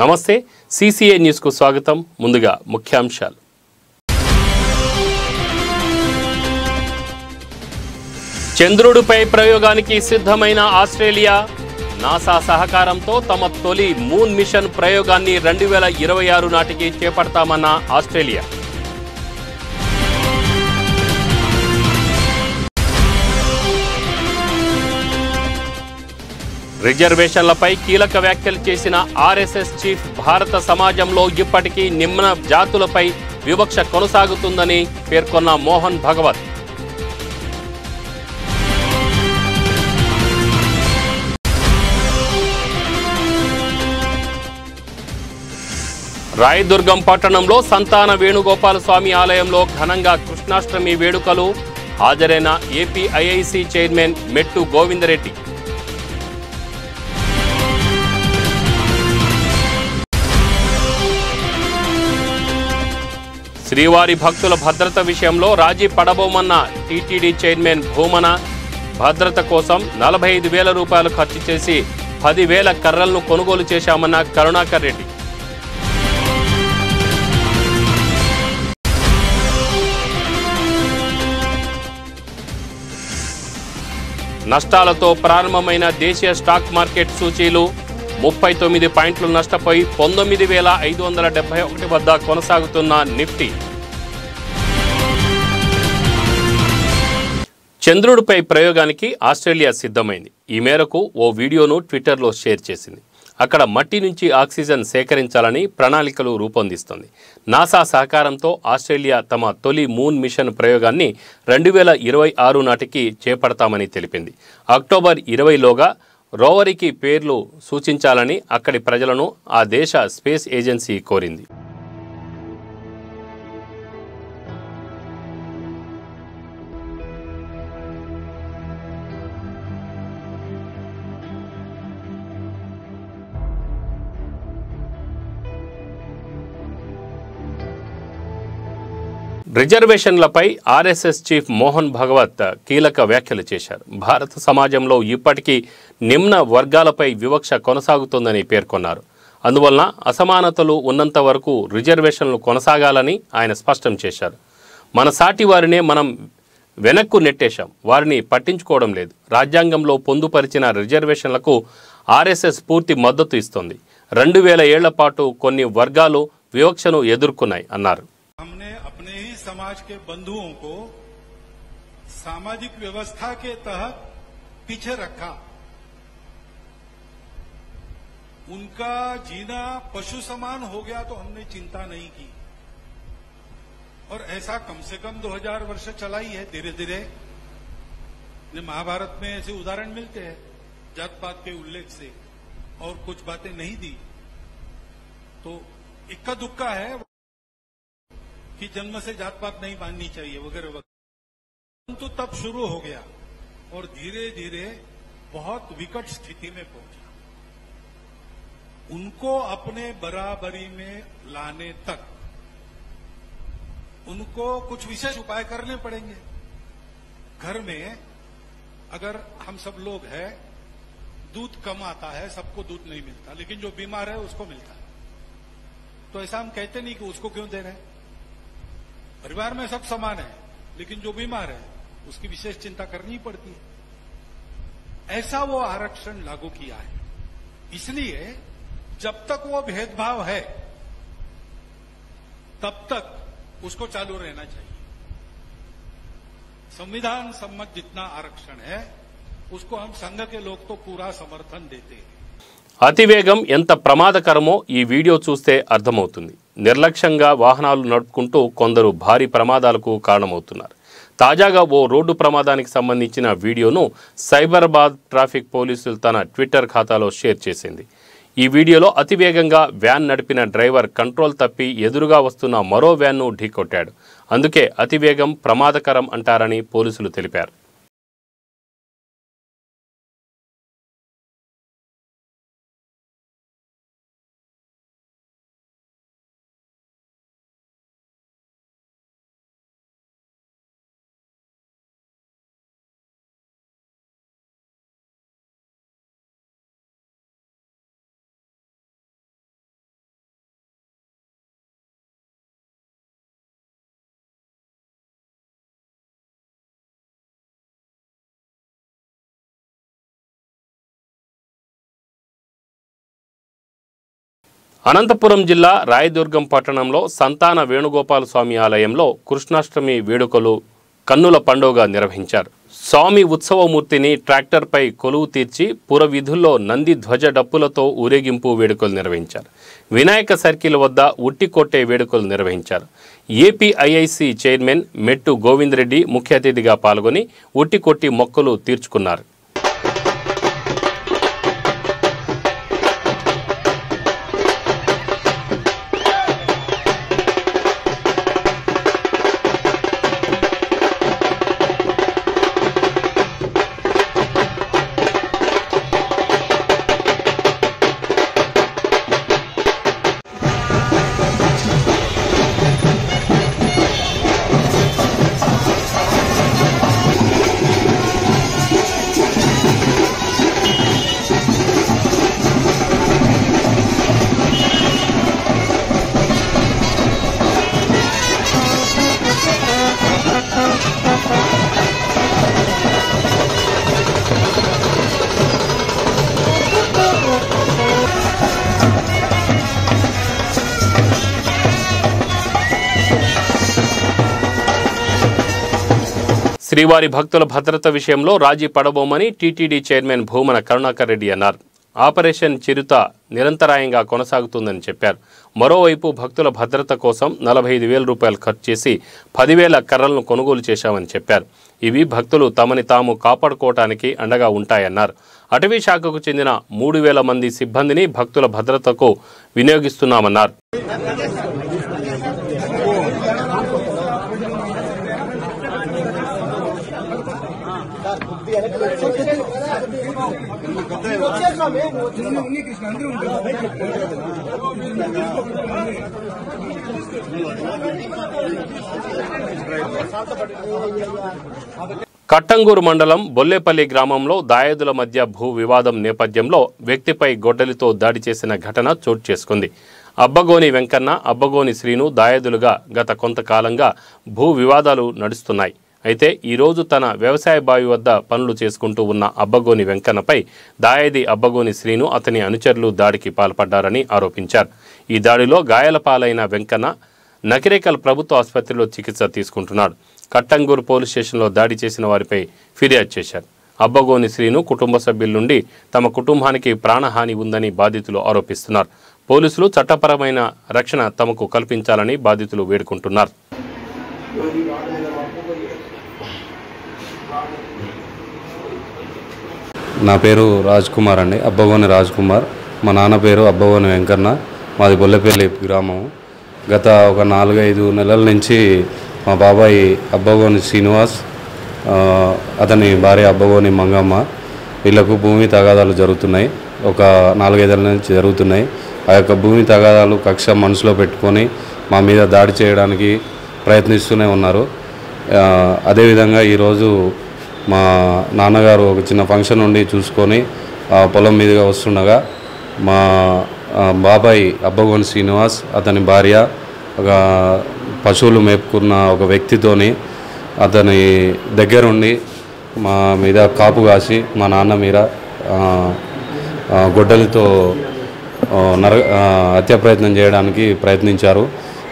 నమస్తే సిసిఏ న్యూస్కు స్వాగతం. ముందుగా ముఖ్యాంశాలు. చంద్రుడిపై ప్రయోగానికి సిద్ధమైన ఆస్ట్రేలియా నాసా సహకారంతో తమ తొలి మూన్ మిషన్ ప్రయోగాన్ని రెండు వేల ఇరవై ఆరు నాటికి చేపడతామన్న ఆస్ట్రేలియా. రిజర్వేషన్లపై కీలక వ్యాఖ్యలు చేసిన ఆర్ఎస్ఎస్ చీఫ్ భారత సమాజంలో ఇప్పటికీ నిమ్న జాతులపై వివక్ష కొనసాగుతుందని పేర్కొన్న మోహన్ భగవత్. రాయదుర్గం పట్టణంలో సంతాన వేణుగోపాల స్వామి ఆలయంలో ఘనంగా కృష్ణాష్టమి వేడుకలు. హాజరైన ఏపీఐఐసి చైర్మన్ మెట్టు గోవిందరెడ్డి. శ్రీవారి భక్తుల భద్రత విషయంలో రాజీ పడబోమన్న టీటీడీ చైర్మన్ భూమన భద్రత కోసం నలభై ఐదు వేల రూపాయలు ఖర్చు చేసి పదివేల కర్రలను కొనుగోలు చేశామన్న కరుణాకర్ రెడ్డి. నష్టాలతో ప్రారంభమైన దేశీయ స్టాక్ మార్కెట్ సూచీలు ముప్పై తొమ్మిది పాయింట్లు నష్టపోయి పంతొమ్మిది వేల ఐదు వందల డెబ్బై ఒకటి వద్ద కొనసాగుతున్న నిఫ్టీ. చంద్రుడిపై ప్రయోగానికి ఆస్ట్రేలియా సిద్ధమైంది. ఈ మేరకు ఓ వీడియోను ట్విట్టర్లో షేర్ చేసింది. అక్కడ మట్టి నుంచి ఆక్సిజన్ సేకరించాలని ప్రణాళికలు రూపొందిస్తుంది. నాసా సహకారంతో ఆస్ట్రేలియా తమ తొలి మూన్ మిషన్ ప్రయోగాన్ని రెండు వేల ఇరవై ఆరు నాటికి చేపడతామని తెలిపింది. అక్టోబర్ ఇరవైలోగా రోవరికి పేర్లు సూచించాలని అక్కడి ప్రజలను ఆ దేశ స్పేస్ ఏజెన్సీ కోరింది. రిజర్వేషన్లపై ఆర్ఎస్ఎస్ చీఫ్ మోహన్ భగవత్ కీలక వ్యాఖ్యలు చేశారు. భారత సమాజంలో ఇప్పటికీ నిమ్న వర్గాలపై వివక్ష కొనసాగుతోందని పేర్కొన్నారు. అందువలన అసమానతలు ఉన్నంత వరకు రిజర్వేషన్లు కొనసాగాలని ఆయన స్పష్టం చేశారు. మన సాటి వారినే మనం వెనక్కు నెట్టేశాం. వారిని పట్టించుకోవడం లేదు. రాజ్యాంగంలో పొందుపరిచిన రిజర్వేషన్లకు ఆర్ఎస్ఎస్ పూర్తి మద్దతు ఇస్తోంది. రెండు వేల ఏళ్ళ పాటు కొన్ని వర్గాలు వివక్షను ఎదుర్కొన్నాయి అన్నారు. समाज के बंधुओं को सामाजिक व्यवस्था के तहत पीछे रखा। उनका जीना पशु समान हो गया तो हमने चिंता नहीं की। और ऐसा कम से कम 2000 वर्ष चला ही है धीरे धीरे महाभारत में ऐसे उदाहरण मिलते हैं जात पात के उल्लेख से। और कुछ बातें नहीं दी। तो इक्का दुक्का है कि जन्म से जात पात नहीं माननी चाहिए, वगैरह वगैरह। परंतु तब शुरू हो गया और धीरे धीरे बहुत विकट स्थिति में पहुँचा। उनको अपने बराबरी में लाने तक उनको कुछ विशेष उपाय करने पड़ेंगे। घर में अगर हम सब लोग हैं, दूध कम आता है, सबको दूध नहीं मिलता, लेकिन जो बीमार है उसको मिलता है। तो ऐसा हम कहते नहीं कि उसको क्यों दे रहे हैं? परिवार में सब समान है लेकिन जो बीमार है उसकी विशेष चिंता करनी पड़ती है ऐसा वो आरक्षण लागू किया है इसलिए जब तक वो भेदभाव है तब तक उसको चालू रहना चाहिए संविधान सम्मत जितना आरक्षण है उसको हम संघ के लोग तो पूरा समर्थन देते हैं అతివేగం ఎంత ప్రమాదకరమో ఈ వీడియో చూస్తే అర్థమవుతుంది నిర్లక్ష్యంగా వాహనాలు నడుపుకుంటూ కొందరు భారీ ప్రమాదాలకు కారణమవుతున్నారు. తాజాగా ఓ రోడ్డు ప్రమాదానికి సంబంధించిన వీడియోను సైబరాబాద్ ట్రాఫిక్ పోలీసులు తన ట్విట్టర్ ఖాతాలో షేర్ చేసింది. ఈ వీడియోలో అతివేగంగా వ్యాన్ నడిపిన డ్రైవర్ కంట్రోల్ తప్పి ఎదురుగా వస్తున్న మరో వ్యాన్ను ఢీకొట్టాడు. అందుకే అతివేగం ప్రమాదకరం అంటారని పోలీసులు తెలిపారు. అనంతపురం జిల్లా రాయదుర్గం పట్టణంలో సంతాన వేణుగోపాల స్వామి ఆలయంలో కృష్ణాష్టమి వేడుకలు కన్నుల పండుగ నిర్వహించారు. స్వామి ఉత్సవమూర్తిని ట్రాక్టర్పై కొలువు తీర్చి పురవిధుల్లో నంది ధ్వజ డప్పులతో ఊరేగింపు వేడుకలు నిర్వహించారు. వినాయక సర్కిల్ వద్ద ఉట్టి కొట్టే వేడుకలు నిర్వహించారు. ఏపీఐఐసి చైర్మన్ మెట్టు గోవిందరెడ్డి ముఖ్య అతిథిగా పాల్గొని ఉట్టి కొట్టి మొక్కలు తీర్చుకున్నారు. శ్రీవారి భక్తుల భద్రత విషయంలో రాజీ పడబోమని టీటీడీ చైర్మన్ భూమన కరుణాకర్ రెడ్డి అన్నారు. ఆపరేషన్ చిరుత నిరంతరాయంగా కొనసాగుతుందని చెప్పారు. మరోవైపు భక్తుల భద్రత కోసం నలభై ఐదు వేల రూపాయలు ఖర్చు చేసి పదివేల కర్రలను కొనుగోలు చేశామని చెప్పారు. ఇవి భక్తులు తమని తాము కాపాడుకోవటానికి అండగా ఉంటాయన్నారు. అటవీ శాఖకు చెందిన మూడు వేల మంది సిబ్బందిని భక్తుల భద్రతకు వినియోగిస్తున్నామన్నారు. కట్టంగూరు మండలం బొల్లేపల్లి గ్రామంలో దాయాదుల మధ్య భూ వివాదం నేపథ్యంలో వ్యక్తిపై గొడ్డలితో దాడి చేసిన ఘటన చోటు చేసుకుంది. అబ్బగోని వెంకన్న అబ్బగోని శ్రీను దాయాదులుగా గత కొంతకాలంగా భూ వివాదాలు నడుస్తున్నాయి. అయితే ఈరోజు తన వ్యవసాయ బావి వద్ద పనులు చేసుకుంటూ ఉన్న అబ్బగోని వెంకన్నపై దాయాది అబ్బగోని శ్రీను అతని అనుచరులు దాడికి పాల్పడ్డారని ఆరోపించారు. ఈ దాడిలో గాయాల పాలైన వెంకన్న నకిరేకల్ ప్రభుత్వ ఆసుపత్రిలో చికిత్స తీసుకుంటున్నాడు. కట్టంగూరు పోలీస్ స్టేషన్లో దాడి చేసిన వారిపై ఫిర్యాదు చేశారు. అబ్బగోని శ్రీను కుటుంబ సభ్యుల నుండి తమ కుటుంబానికి ప్రాణహాని ఉందని బాధితులు ఆరోపిస్తున్నారు. పోలీసులు చట్టపరమైన రక్షణ తమకు కల్పించాలని బాధితులు వేడుకుంటున్నారు. నా పేరు రాజ్ కుమార్ అండి అబ్బగోని రాజ్ కుమార్ మా నాన్న పేరు అబ్బగోని వెంకన్న. మాది బొల్లెపల్లి గ్రామం. గత ఒక నాలుగైదు నెలల నుంచి మా బాబాయ్ అబ్బగోని శ్రీనివాస్ అతని భార్య అబ్బగోని మంగమ్మ. వీళ్ళకు భూమి తగాదాలు జరుగుతున్నాయి. ఒక నాలుగైదేళ్ళ నుంచి జరుగుతున్నాయి. ఆ యొక్క భూమి తగాదాలు కక్ష మనసులో పెట్టుకొని మా మీద దాడి చేయడానికి ప్రయత్నిస్తూనే ఉన్నారు. అదేవిధంగా ఈరోజు మా నాన్నగారు ఒక చిన్న ఫంక్షన్ ఉండి చూసుకొని ఆ పొలం మీదుగా వస్తుండగా మా బాబాయ్ అబ్బగోని శ్రీనివాస్ అతని భార్య ఒక పశువులు మేపుకున్న ఒక వ్యక్తితోని అతని దగ్గరుండి మా మీద కాపు కాసి మా నాన్న మీద గొడ్డలతో నర ఆ, ప్రయత్నం చేయడానికి ప్రయత్నించారు.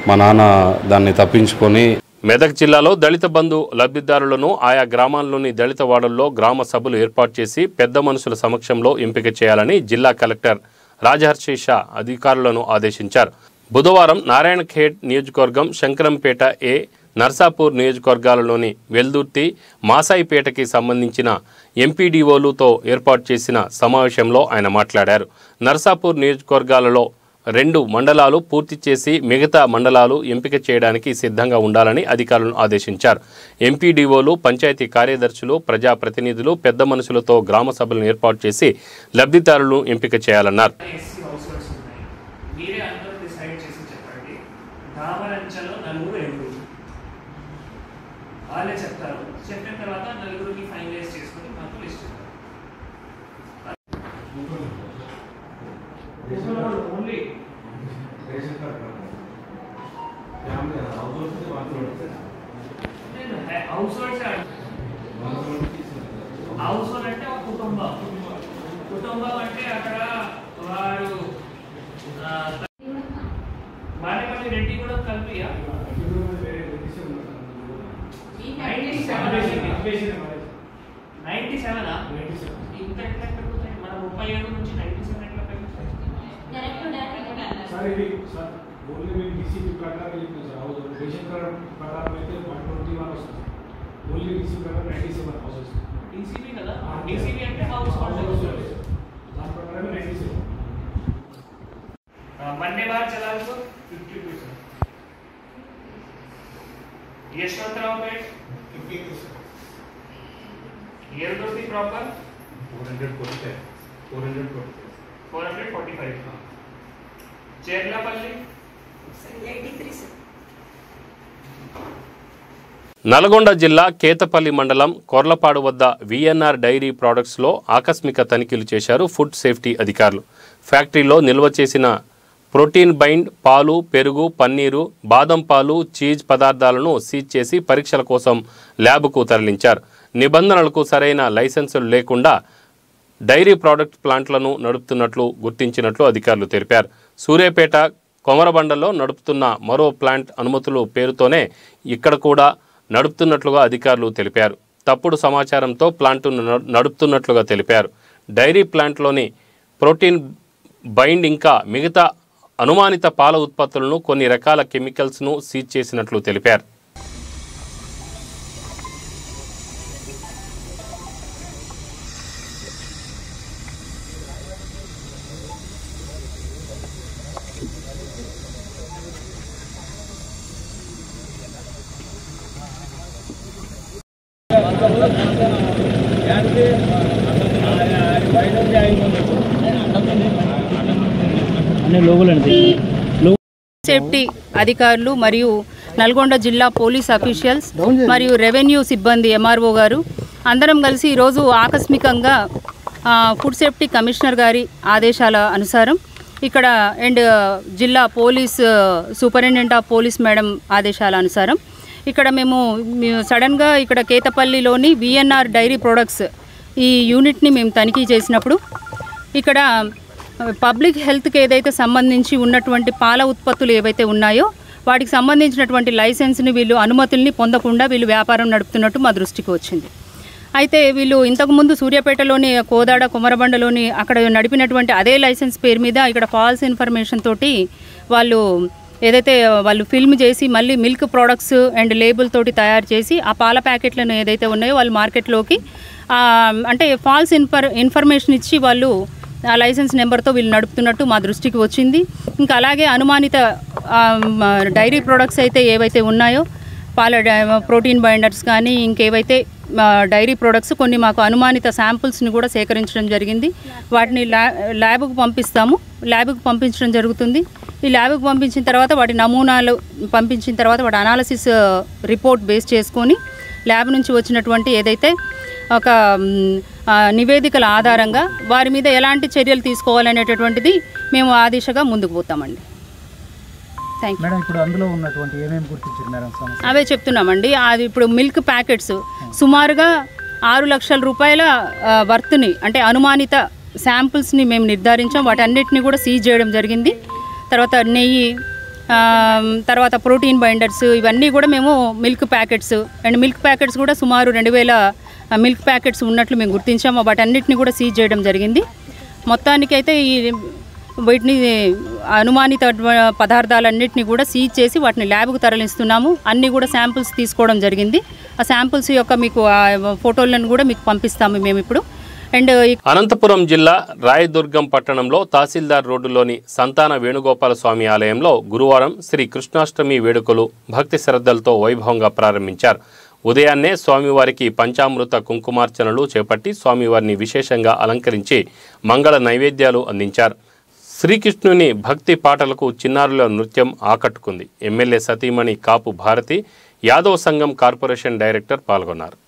మా నాన్న దాన్ని తప్పించుకొని మెదక్ జిల్లాలో దళిత బంధు లబ్ధిదారులను ఆయా గ్రామాల్లోని దళిత వాడల్లో గ్రామ సభలు ఏర్పాటు చేసి పెద్ద మనుషుల సమక్షంలో ఎంపిక చేయాలని జిల్లా కలెక్టర్ రాజహర్షి షా అధికారులను ఆదేశించారు. బుధవారం నారాయణఖేడ్ నియోజకవర్గం శంకరంపేట ఏ నర్సాపూర్ నియోజకవర్గాలలోని వెల్దుర్తి మాసాయిపేటకి సంబంధించిన ఎంపీడీఓలతో ఏర్పాటు చేసిన సమావేశంలో ఆయన మాట్లాడారు. నర్సాపూర్ నియోజకవర్గాలలో రెండు మండలాలు పూర్తి చేసి మిగతా మండలాలు ఎంపిక చేయడానికి సిద్ధంగా ఉండాలని అధికారులను ఆదేశించారు. ఎంపీడీఓలు పంచాయతీ కార్యదర్శులు ప్రజాప్రతినిధులు పెద్ద మనుషులతో గ్రామ సభలను ఏర్పాటు చేసి లబ్ధిదారులను ఎంపిక చేయాలన్నారు. చెప్పిన తర్వాత నలుగురికి ఫైనలైజ్ చేసుకొని మాకు list only house holds house hold అంటే ఒక కుటుంబం కుటుంబం అంటే అక్కడ వాడు ఆ, ట్వంటీయా నైన్టీ సెవెన్ నైన్టీ సెవెనా ఇంత ఎట్లా పెరుగుతాయి మన ముప్పై ఏడు నుంచి నైన్టీ సెవెన్ ఎట్లా పెరుగుతాయి సార్ ఇది సార్ ఓన్లీ మేము డీసీపీ ప్రకారం వెళ్ళిపోయింది సార్ హౌస్ రేషన్ కార్డ్ ప్రకారం అయితే వన్ ట్వంటీ వన్ వస్తుంది ఓన్లీ డీసీ ప్రకారం నైంటీ సెవెన్ హౌస్ వస్తుంది డీసీబీ కదా డీసీబీ అంటే హౌస్ హౌస్ హోల్డ్ వస్తుంది దాని ప్రకారం నైంటీ సెవెన్ मंडे बार चला उसको फिफ्टी टू से यशवंतराव पेट fifty two sir येरदोसी proper four hundred కొట్టే ఫోర్ హండ్రెడ్ కొట్టే four hundred forty five Cherlapalli Nalgonda జిల్లా కేతపల్లి మండలం కొర్లపాడు వద్ద విఎన్ఆర్ డైరీ ప్రోడక్ట్స్లో ఆకస్మిక తనిఖీలు చేశారు ఫుడ్ సేఫ్టీ అధికారులు. ఫ్యాక్టరీలో నిల్వ చేసిన ప్రోటీన్ బైండ్ పాలు పెరుగు పన్నీరు బాదం పాలు చీజ్ పదార్థాలను సీజ్ చేసి పరీక్షల కోసం ల్యాబ్కు తరలించారు. నిబంధనలకు సరైన లైసెన్సులు లేకుండా డైరీ ప్రోడక్ట్ ప్లాంట్లను నడుపుతున్నట్లు గుర్తించినట్లు అధికారులు తెలిపారు. సూర్యాపేట కొమరబండలో నడుపుతున్న మరో ప్లాంట్ అనుమతులు పేరుతోనే ఇక్కడ కూడా నడుపుతున్నట్లుగా అధికారులు తెలిపారు. తప్పుడు సమాచారంతో ప్లాంట్ను నడు- నడుపుతున్నట్లుగా తెలిపారు. డైరీ ప్లాంట్లోని ప్రోటీన్ బైండ్ ఇంకా మిగతా అనుమానిత పాల ఉత్పత్తులను కొన్ని రకాల కెమికల్స్ను సీజ్ చేసినట్లు తెలిపారు. సేఫ్టీ అధికారులు మరియు నల్గొండ జిల్లా పోలీస్ అఫీషియల్స్ మరియు రెవెన్యూ సిబ్బంది ఎంఆర్ఓ గారు అందరం కలిసి ఈరోజు ఆకస్మికంగా ఫుడ్ సేఫ్టీ కమిషనర్ గారి ఆదేశాల అనుసారం ఇక్కడ అండ్ జిల్లా police superintendent of police madam ఆదేశాల అనుసారం ఇక్కడ మేము మేము సడన్గా ఇక్కడ కేతపల్లిలోని విఎన్ఆర్ డైరీ ప్రొడక్ట్స్ ఈ యూనిట్ని మేము తనిఖీ చేసినప్పుడు ఇక్కడ పబ్లిక్ హెల్త్కి ఏదైతే సంబంధించి ఉన్నటువంటి పాల ఉత్పత్తులు ఏవైతే ఉన్నాయో వాటికి సంబంధించినటువంటి లైసెన్స్ని వీళ్ళు అనుమతుల్ని పొందకుండా వీళ్ళు వ్యాపారం నడుపుతున్నట్టు మా దృష్టికి వచ్చింది. అయితే వీళ్ళు ఇంతకుముందు సూర్యాపేటలోని కోదాడ కుమరబండలోని అక్కడ నడిపినటువంటి అదే లైసెన్స్ పేరు మీద ఇక్కడ ఫాల్స్ ఇన్ఫర్మేషన్ తోటి వాళ్ళు ఏదైతే వాళ్ళు ఫిల్మ్ చేసి మళ్ళీ మిల్క్ ప్రోడక్ట్స్ అండ్ లేబుల్ తోటి తయారు చేసి ఆ పాల ప్యాకెట్లను ఏదైతే ఉన్నాయో వాళ్ళు మార్కెట్లోకి అంటే ఫాల్స్ ఇన్ఫర్ ఇన్ఫర్మేషన్ ఇచ్చి వాళ్ళు ఆ లైసెన్స్ నెంబర్తో వీళ్ళు నడుపుతున్నట్టు మా దృష్టికి వచ్చింది. ఇంకా అలాగే అనుమానిత డైరీ ప్రొడక్ట్స్ అయితే ఏవైతే ఉన్నాయో పాల డై- ప్రోటీన్ బైండర్స్ కానీ ఇంకేవైతే డైరీ ప్రొడక్ట్స్ కొన్ని మాకు అనుమానిత శాంపుల్స్ని కూడా సేకరించడం జరిగింది. వాటిని ల్యా ల్యాబ్కు పంపిస్తాము. ల్యాబ్కు పంపించడం జరుగుతుంది. ఈ ల్యాబ్కు పంపించిన తర్వాత వాటి నమూనాలు పంపించిన తర్వాత వాటి అనాలసిస్ రిపోర్ట్ బేస్ చేసుకొని ల్యాబ్ నుంచి వచ్చినటువంటి ఏదైతే ఒక నివేదికల ఆధారంగా వారి మీద ఎలాంటి చర్యలు తీసుకోవాలనేటటువంటిది మేము ఆ దిశగా ముందుకు పోతామండి. థ్యాంక్ యూ మేడం ఇప్పుడు అందులో ఉన్నటువంటి ఏమేమి గుర్తించారు మేడం సమస్య అవే చెప్తున్నామండి. అది ఇప్పుడు మిల్క్ ప్యాకెట్స్. సుమారుగా ఆరు లక్షల రూపాయల వర్త్ని అంటే అనుమానిత శాంపుల్స్ని మేము నిర్ధారించాం. వాటన్నిటిని కూడా సీజ్ చేయడం జరిగింది. తర్వాత నెయ్యి తర్వాత ప్రోటీన్ బైండర్స్ ఇవన్నీ కూడా మేము milk packets. And milk packets కూడా సుమారు రెండు వేల మిల్క్ ప్యాకెట్స్ ఉన్నట్లు మేము గుర్తించాము. వాటన్నిటిని కూడా సీజ్ చేయడం జరిగింది. మొత్తానికైతే ఈ వీటిని అనుమానిత పదార్థాలన్నింటినీ కూడా సీజ్ చేసి వాటిని ల్యాబ్కు తరలిస్తున్నాము. అన్నీ కూడా శాంపుల్స్ తీసుకోవడం జరిగింది. ఆ శాంపుల్స్ యొక్క మీకు ఫోటోలను కూడా మీకు పంపిస్తాము మేము ఇప్పుడు. అండ్ అనంతపురం జిల్లా రాయదుర్గం పట్టణంలో తహసీల్దార్ రోడ్డులోని సంతాన వేణుగోపాల స్వామి ఆలయంలో గురువారం శ్రీ కృష్ణాష్టమి వేడుకలు భక్తి శ్రద్ధలతో వైభవంగా ప్రారంభించారు. ఉదయాన్నే స్వామివారికి పంచామృత కుంకుమార్చనలు చేపట్టి స్వామివారిని విశేషంగా అలంకరించి మంగళ నైవేద్యాలు అందించారు. శ్రీకృష్ణుని భక్తి పాటలకు చిన్నారుల నృత్యం ఆకట్టుకుంది. ఎమ్మెల్యే సతీమణి కాపు భారతి యాదవ్ సంఘం కార్పొరేషన్ డైరెక్టర్ పాల్గొన్నారు.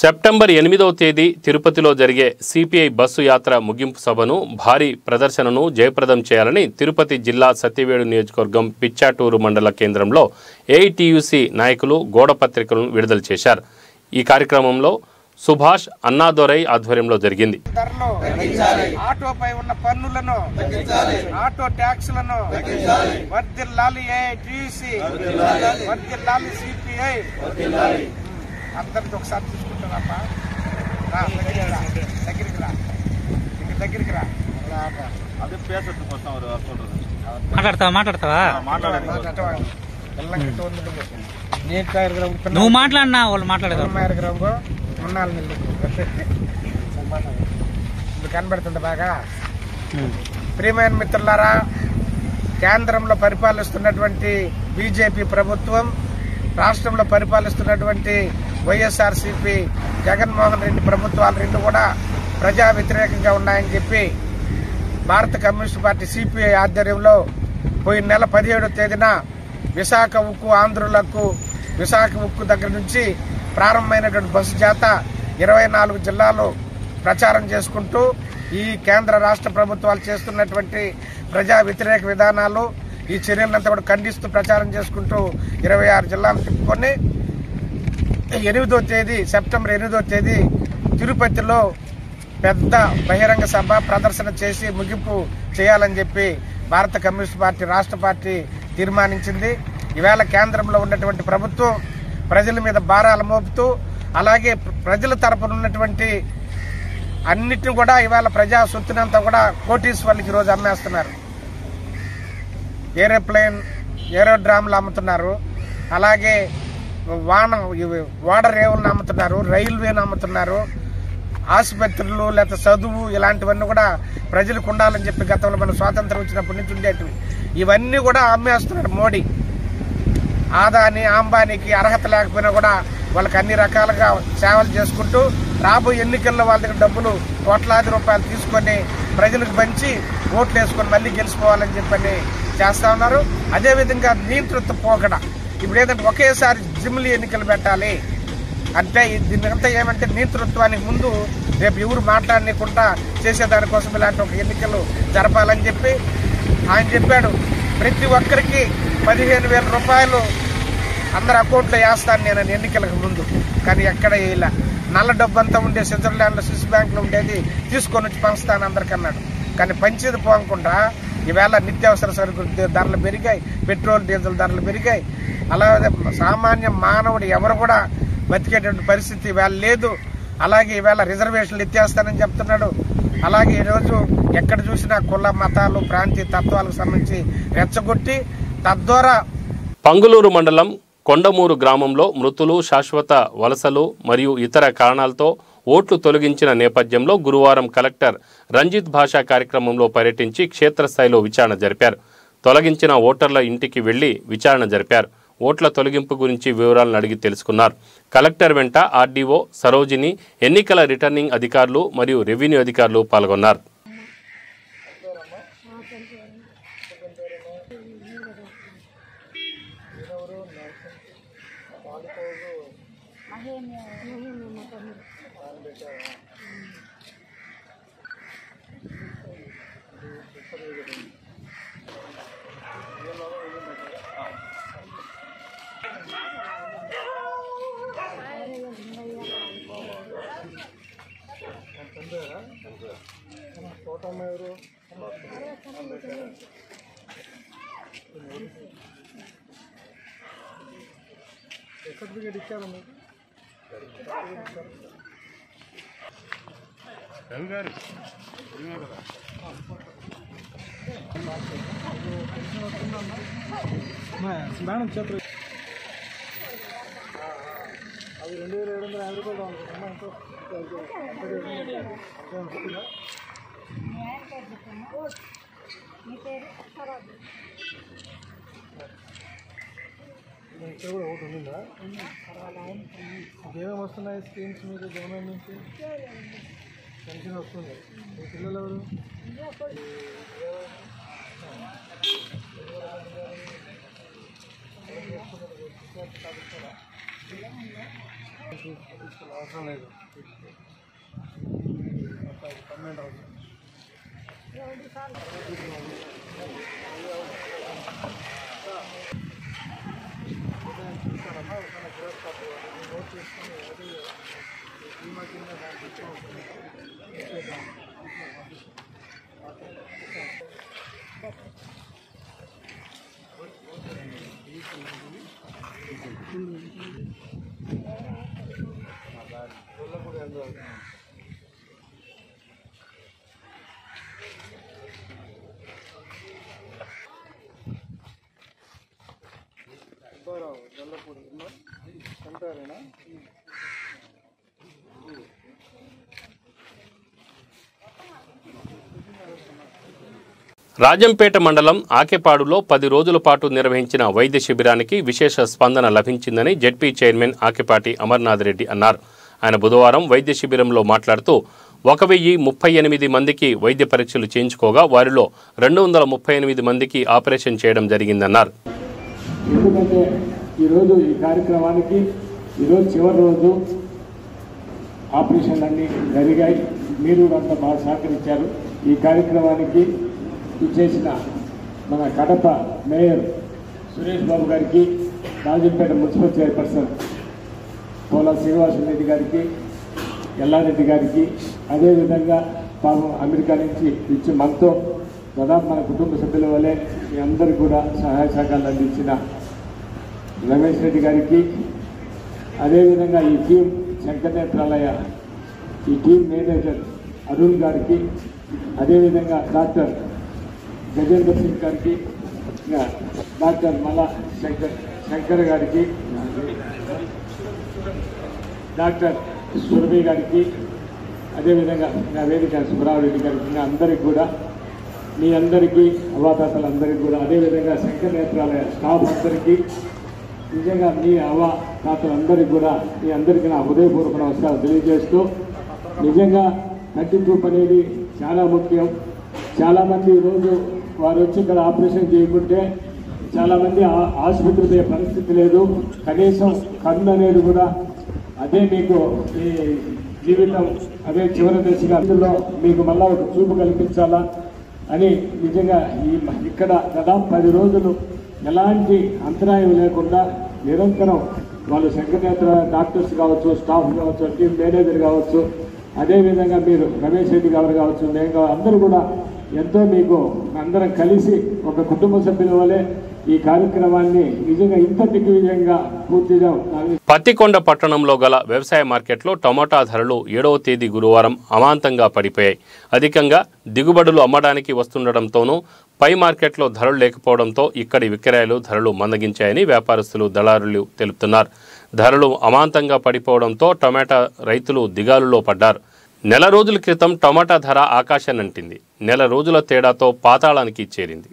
సెప్టెంబర్ ఎనిమిదవ తేదీ తిరుపతిలో జరిగే సిపిఐ బస్సు యాత్ర ముగింపు సభను భారీ ప్రదర్శనను జయప్రదం చేయాలని తిరుపతి జిల్లా సత్యవేడు నియోజకవర్గం పిచ్చాటూరు మండల కేంద్రంలో ఏఐటియుసి నాయకులు గోడ పత్రికలను విడుదల చేశారు. ఈ కార్యక్రమంలో సుభాష్ అన్నాదొరై ఆధ్వర్యంలో జరిగింది. ఆటోపై ఉన్న పన్నులను ఆటో ట్యాక్సులను వర్దిల్లాలి ఏఐటీసీ వర్దిల్లాలి సిపిఐ. అందరికి ఒకసారి చూసుకుంటారమ్మా రా దగ్గరికి రా. దగ్గరికి రా. ఇక్కడ దగ్గరికి రా. మాట్లాడతావా? మాట్లాడతావా? నువ్వు నువ్వు మాట్లాడినా వాళ్ళు మాట్లాడేదాం గ్రాము ఉన్నాళ్ళు నెల్లు. ఇప్పుడు కనబడుతుంది బాగా. ప్రియమైన మిత్రులారా కేంద్రంలో పరిపాలిస్తున్నటువంటి బీజేపీ ప్రభుత్వం రాష్ట్రంలో పరిపాలిస్తున్నటువంటి వైఎస్ఆర్సీపీ జగన్మోహన్ రెడ్డి ప్రభుత్వాలు రెండు కూడా ప్రజా వ్యతిరేకంగా ఉన్నాయని చెప్పి భారత కమ్యూనిస్ట్ పార్టీ సిపిఐ ఆధ్వర్యంలో పోయిన నెల పదిహేడో తేదీన విశాఖ ఉక్కు ఆంధ్రులకు విశాఖ ఉక్కు దగ్గర నుంచి ప్రారంభమైనటువంటి బస్సు జాత ఇరవై నాలుగు జిల్లాలు ప్రచారం చేసుకుంటూ ఈ కేంద్ర రాష్ట్ర ప్రభుత్వాలు చేస్తున్నటువంటి ప్రజా వ్యతిరేక విధానాలు ఈ చర్యలంతా కూడా ఖండిస్తూ ప్రచారం చేసుకుంటూ ఇరవై ఆరు జిల్లాలు తిప్పుకొని ఎనిమిదో తేదీ సెప్టెంబర్ ఎనిమిదో తేదీ తిరుపతిలో పెద్ద బహిరంగ సభ ప్రదర్శన చేసి ముగింపు చేయాలని చెప్పి భారత కమ్యూనిస్ట్ పార్టీ రాష్ట్ర పార్టీ తీర్మానించింది. ఈవేళ కేంద్రంలో ఉన్నటువంటి ప్రభుత్వం ప్రజల మీద భారాలు మోపుతూ అలాగే ప్ర- ప్రజల తరపున ఉన్నటువంటి అన్నిటిని కూడా ఇవాళ ప్రజా సొత్తునంతా కూడా కోటీశ్వర్లకి ఈరోజు అమ్మేస్తున్నారు. ఏరోప్లేన్ ఏరోడ్రామ్లు అమ్ముతున్నారు. అలాగే వాన వాటర్ రేవులను అమ్ముతున్నారు రైల్వేని అమ్ముతున్నారు ఆసుపత్రులు లేకపోతే చదువు ఇలాంటివన్నీ కూడా ప్రజలకు ఉండాలని చెప్పి గతంలో మన స్వాతంత్రం వచ్చినప్పటి నుంచి ఉండేటివి. ఇవన్నీ కూడా అమ్మేస్తున్నారు మోడీ. ఆదాని అంబానీకి అర్హత లేకపోయినా కూడా వాళ్ళకి అన్ని రకాలుగా సేవలు చేసుకుంటూ రాబోయే ఎన్నికల్లో వాళ్ళ దగ్గర డబ్బులు కోట్లాది రూపాయలు తీసుకొని ప్రజలకు పంచి ఓట్లు వేసుకొని మళ్ళీ గెలిచిపోవాలని చెప్పని చేస్తూ ఉన్నారు. అదేవిధంగా నియంతృత్వ పోకడ. ఇప్పుడు ఏంటంటే ఒకేసారి జిమ్లు ఎన్నికలు పెట్టాలి. అంటే దీనికంతా ఏమంటే నేతృత్వానికి ముందు రేపు ఎవరు మాట్లాడనీయకుండా చేసేదానికోసం ఇలాంటి ఒక ఎన్నికలు జరపాలని చెప్పి ఆయన చెప్పాడు. ప్రతి ఒక్కరికి పదిహేను వేల రూపాయలు అందరు అకౌంట్లో వేస్తాను నేను ఎన్నికలకు ముందు. కానీ ఎక్కడ వేయలే. నల్ల డబ్బు అంతా ఉండే స్విట్జర్లాండ్లో స్విస్ బ్యాంక్లో ఉండేది తీసుకొని వచ్చి పంచుతాను అందరికన్నాడు. కానీ పంచేది పోకుండా ఈవేళ నిత్యావసర సరుకులు ధరలు పెరిగాయి పెట్రోల్ డీజిల్ ధరలు పెరిగాయి. అలాగే సామాన్య మానవుడు ఎవరు కూడా బతికేటువంటి పరిస్థితి ఈవేళ లేదు. అలాగే ఈవేళ రిజర్వేషన్లు ఎత్తేస్తానని చెప్తున్నాడు. అలాగే ఈరోజు ఎక్కడ చూసినా కుల మతాలు ప్రాంతీయ తత్వాలకు సంబంధించి రెచ్చగొట్టి తద్వారా పంగులూరు మండలం కొండమూరు గ్రామంలో మృతులు శాశ్వత వలసలు మరియు ఇతర కారణాలతో ఓట్లు తొలగించిన నేపథ్యంలో గురువారం కలెక్టర్ రంజిత్ భాషా కార్యక్రమంలో పర్యటించి క్షేత్రస్థాయిలో విచారణ జరిపారు. తొలగించిన ఓటర్ల ఇంటికి వెళ్ళి విచారణ జరిపారు. ఓట్ల తొలగింపు గురించి వివరాలను అడిగి తెలుసుకున్నారు. కలెక్టర్ వెంట ఆర్డీఓ సరోజిని ఎన్నికల రిటర్నింగ్ అధికారులు మరియు రెవెన్యూ అధికారులు పాల్గొన్నారు. കടുപ്പ് കടിക്കാം നമുക്ക് എന്താണ് ക്ഷേത്ര അത് രണ്ടുപേരും എവിടെ നിന്ന് ആയിരത്തോളം ആണ് ఇక్కడ కూడా ఒకటి ఉందా ఏమేమి వస్తున్నాయి స్కీమ్స్ మీకు గవర్నమెంట్ నుంచి? పెన్షన్ వస్తుంది. మీ పిల్లలు ఎవరు? అవసరం లేదు. పన్నెండు అవసరం రాజంపేట మండలం ఆకెపాడులో పది రోజుల పాటు నిర్వహించిన వైద్య శిబిరానికి విశేష స్పందన లభించిందని జెడ్పీ చైర్మన్ ఆకెపాటి అమర్నాథ్ రెడ్డి అన్నారు. ఆయన బుధవారం వైద్య శిబిరంలో మాట్లాడుతూ ఒక వెయ్యి ముప్పై ఎనిమిది మందికి వైద్య పరీక్షలు చేయించుకోగా వారిలో రెండు వందల ముప్పై ఎనిమిది మందికి ఆపరేషన్ చేయడం జరిగిందన్నారు. ఎందుకంటే ఈరోజు ఈ కార్యక్రమానికి ఈరోజు చివరి రోజు ఆపరేషన్ అన్నీ జరిగాయి. మీరు కూడా అంతా బాగా సహకరించారు. ఈ కార్యక్రమానికి చేసిన మన కడప మేయర్ సురేష్ బాబు గారికి రాజంపేట మున్సిపల్ చైర్పర్సన్ పోలా శ్రీనివాసరెడ్డి గారికి ఎల్లారెడ్డి గారికి అదేవిధంగా పాపం అమెరికా నుంచి ఇచ్చి మనతో దాదాపు మన కుటుంబ సభ్యుల వలె మీ అందరికీ కూడా సహాయ సహకారాలు అందించిన రమేష్ రెడ్డి గారికి అదేవిధంగా ఈ టీం శంకర్ నేత్రాలయ ఈ టీం మేనేజర్ అరుణ్ గారికి అదేవిధంగా డాక్టర్ గజేంద్ర సింగ్ గారికి డాక్టర్ మల శంకర్ శంకర్ గారికి డాక్టర్ సురభి గారికి అదేవిధంగా నా వేదిక సుబ్రారెడ్డి గారికి నా అందరికి కూడా మీ అందరికీ అవాదాతలందరికీ కూడా అదేవిధంగా శంకర్ నేత్రాలయ స్టాఫ్ అందరికీ నిజంగా మీ అవ్వ తాతలందరికీ కూడా మీ అందరికీ నా హృదయపూర్వక నమస్కారం తెలియజేస్తూ నిజంగా కంటి చూపు అనేది చాలా ముఖ్యం. చాలామంది ఈరోజు వారు వచ్చి ఇక్కడ ఆపరేషన్ చేయకుంటే చాలామంది ఆ- ఆసుపత్రి పరిస్థితి లేదు. కనీసం కన్ను అనేది కూడా అదే మీకు ఈ జీవితం అదే చివరి దశగా అందులో మీకు మళ్ళా ఒక చూపు కల్పించాలా అని నిజంగా ఈ ఇక్కడ దాదాపు పది రోజులు ఎలాంటి అంతరాయం లేకుండా నిరంతరం వాళ్ళు శంకరనేత్ర డాక్టర్స్ కావచ్చు స్టాఫ్ కావచ్చు టీం మేనేజర్ కావచ్చు అదేవిధంగా మీరు రమేష్ రెడ్డి గారు కావచ్చు నేను అందరూ కూడా ఎంతో మీకు అందరం కలిసి ఒక కుటుంబ సభ్యుల వలె ఈ కార్యక్రమాన్ని నిజంగా ఇంత దిగ్విజయంగా పూర్తిగా పత్తికొండ పట్టణంలో గల వ్యవసాయ మార్కెట్లో టమోటా ధరలు ఏడవ తేదీ గురువారం అమాంతంగా పడిపోయాయి. అధికంగా దిగుబడులు అమ్మడానికి వస్తుండటంతోనూ పై మార్కెట్లో ధరలు లేకపోవడంతో ఇక్కడి విక్రయాలు ధరలు మందగించాయని వ్యాపారస్తులు దళారులు తెలుపుతున్నారు. ధరలు అమాంతంగా పడిపోవడంతో టమాటా రైతులు దిగాలులో పడ్డారు. నెల రోజుల క్రితం టమాటా ధర ఆకాశానంటింది నెల రోజుల తేడాతో పాతాళానికి చేరింది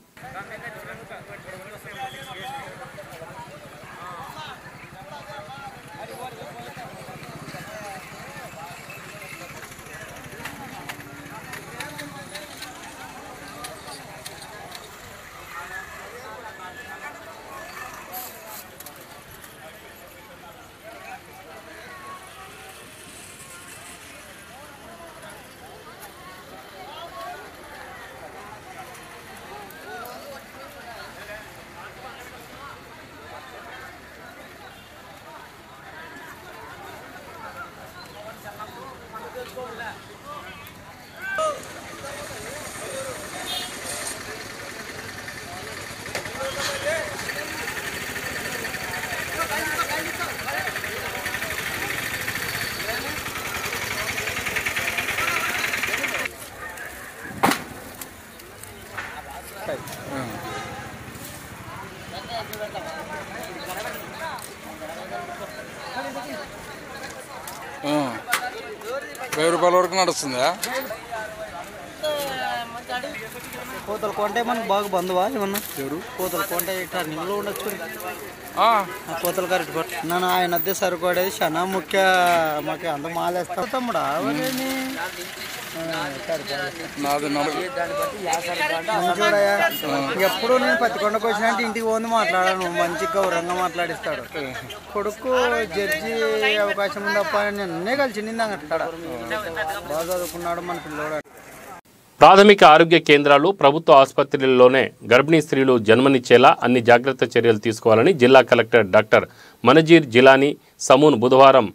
వెయ్యి రూపాయల వరకు నడుస్తుందా? కోతల కొంటే మనకు బాగా బంధువా ఏమన్నా? ఎవరు? కోతల కొంటే టర్నింగ్లో ఉండొచ్చు కోతల గారి నన్ను ఆయన అద్దె సరిపడేది చాలా ముఖ్య మాకు అంత మాలేస్తా. తమ్ముడా ఎప్పుడు నేను పత్తికొండకు అంటే ఇంటికి పోంది మాట్లాడాను మంచి గౌరవంగా మాట్లాడిస్తాడు. కొడుకు జడ్జి అవకాశం ఉందప్ప నిన్నే కలిసి నిందా అంటాడు? బాగా చదువుకున్నాడు మన పిల్లోడు. ప్రాథమిక ఆరోగ్య కేంద్రాలు ప్రభుత్వ ఆసుపత్రుల్లోనే గర్భిణీ స్త్రీలు జన్మనిచ్చేలా అన్ని జాగ్రత్త చర్యలు తీసుకోవాలని జిల్లా కలెక్టర్ డాక్టర్ మనజీర్ జిలానీ సమూన్ బుధవారం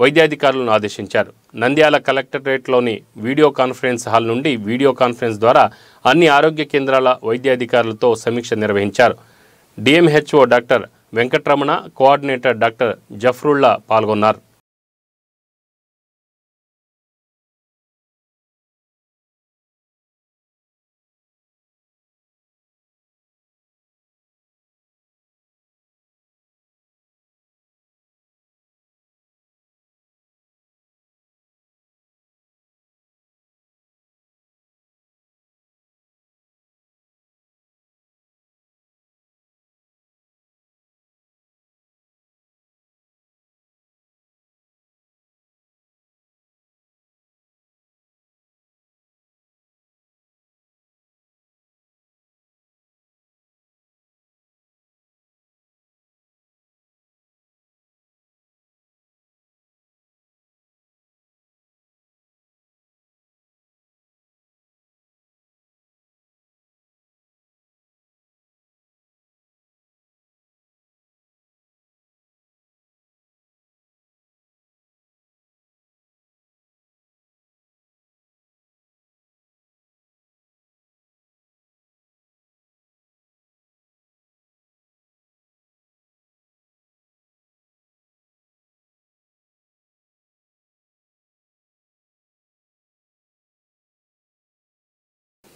వైద్యాధికారులను ఆదేశించారు. నంద్యాల కలెక్టరేట్లోని వీడియో కాన్ఫరెన్స్ హాల్ నుండి వీడియో కాన్ఫరెన్స్ ద్వారా అన్ని ఆరోగ్య కేంద్రాల వైద్యాధికారులతో సమీక్ష నిర్వహించారు. DMHO doctor Venkatramana coordinator doctor Jafrulla పాల్గొన్నారు.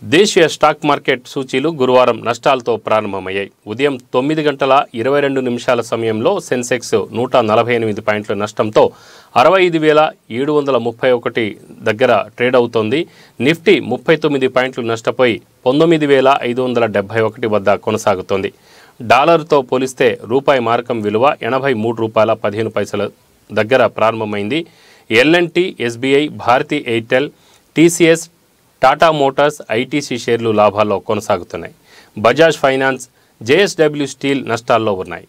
దేశీయ స్టాక్ మార్కెట్ సూచీలు గురువారం నష్టాలతో ప్రారంభమయ్యాయి. ఉదయం తొమ్మిది గంటల ఇరవై రెండు నిమిషాల సమయంలో సెన్సెక్స్ నూట నలభై ఎనిమిది పాయింట్ల నష్టంతో అరవై ఐదు వేల ఏడు వందల ముప్పై ఒకటి దగ్గర ట్రేడ్ అవుతోంది. నిఫ్టీ ముప్పై తొమ్మిది పాయింట్లు నష్టపోయి పంతొమ్మిది వేల ఐదు వందల డెబ్బై ఒకటి వద్ద కొనసాగుతోంది. డాలర్తో పోలిస్తే రూపాయి మారకం విలువ ఎనభై మూడు రూపాయల పదిహేను పైసల దగ్గర ప్రారంభమైంది. LNT SBI Bharti Airtel TCS Tata Motors ITC షేర్లు లాభాల్లో కొనసాగుతున్నాయి. బజాజ్ ఫైనాన్స్ జేఎస్డబ్ల్యూ స్టీల్ నష్టాల్లో ఉన్నాయి.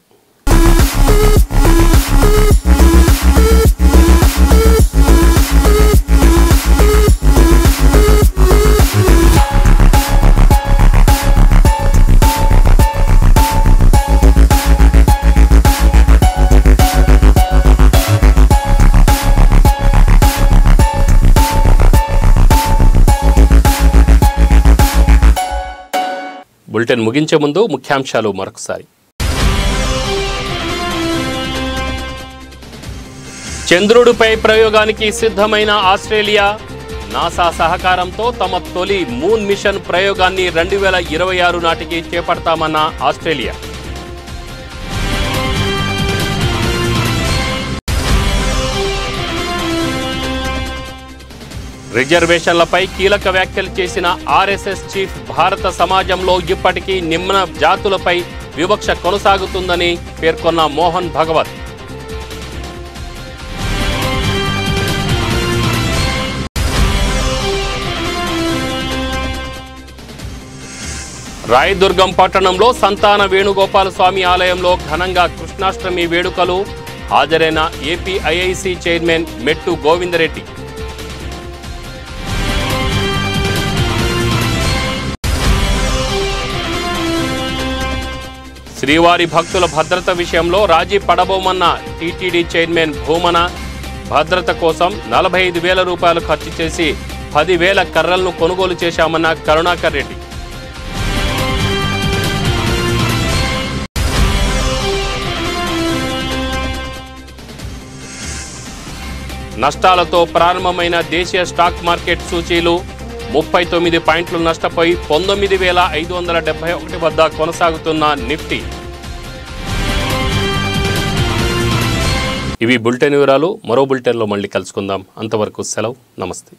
బులెటిన్ ముగించే ముందు ముఖ్యాంశాలు మరొకసారి. చంద్రుడిపై ప్రయోగానికి సిద్ధమైన ఆస్ట్రేలియా నాసా సహకారంతో తమ తొలి మూన్ మిషన్ ప్రయోగాన్ని రెండు వేల ఇరవై ఆరు నాటికి చేపడతామన్న ఆస్ట్రేలియా. రిజర్వేషన్లపై కీలక వ్యాఖ్యలు చేసిన ఆర్ఎస్ఎస్ చీఫ్ భారత సమాజంలో ఇప్పటికీ నిమ్న జాతులపై వివక్ష కొనసాగుతుందని పేర్కొన్న మోహన్ భగవత్. రాయదుర్గం పట్టణంలో సంతాన వేణుగోపాల స్వామి ఆలయంలో ఘనంగా కృష్ణాష్టమి వేడుకలు. హాజరైన ఏపీఐఐసి చైర్మన్ మెట్టు గోవిందరెడ్డి. శ్రీవారి భక్తుల భద్రత విషయంలో రాజీ పడబోమన్న టీటీడీ చైర్మన్ భూమన భద్రత కోసం నలభై ఐదు వేల రూపాయలు ఖర్చు చేసి పదివేల కర్రలను కొనుగోలు చేశామన్న కరుణాకర్ రెడ్డి. నష్టాలతో ప్రారంభమైన దేశీయ స్టాక్ మార్కెట్ సూచీలు ముప్పై తొమ్మిది పాయింట్లు నష్టపోయి పంతొమ్మిది వేల ఐదు వందల డెబ్బై ఒకటి వద్ద కొనసాగుతున్న నిఫ్టీ. ఇవి బులెటిన్ వివరాలు. మరో బులెటిన్లో మళ్ళీ కలుసుకుందాం. అంతవరకు సెలవు. నమస్తే.